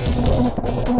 Música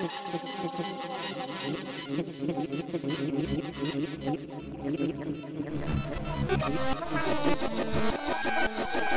Thank you.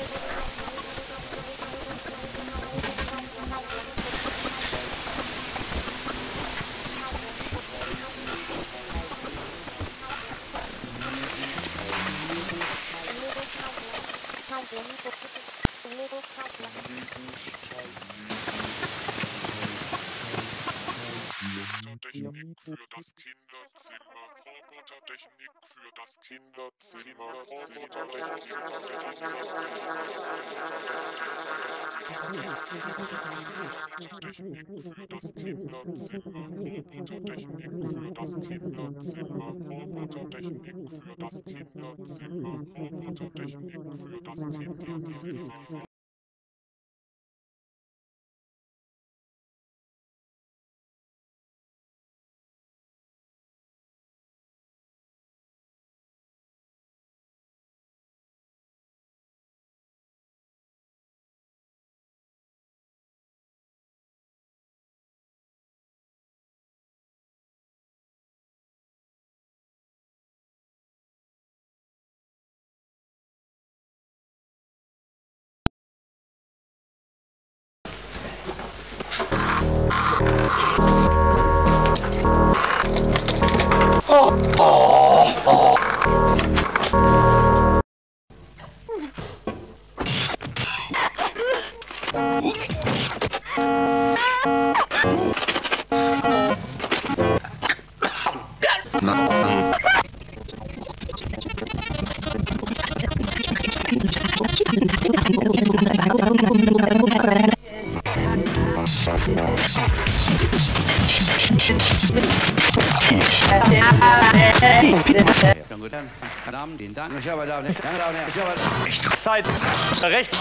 Technik für das Kinderzimmer. Robotertechnik für das Kinderzimmer. Robotertechnik für das Kinderzimmer. Robotertechnik für das Kinderzimmer, Robotertechnik für das Kinderzimmer, Robotertechnik für das Kinderzimmer, Damen, den Dank. Ich habe da, danke da, ich habe Zeit rechts.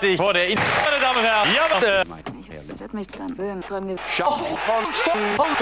Sich vor der In Meine Damen und Herren, ja, bitte. Ich werd mich dann Böhm dran ge Von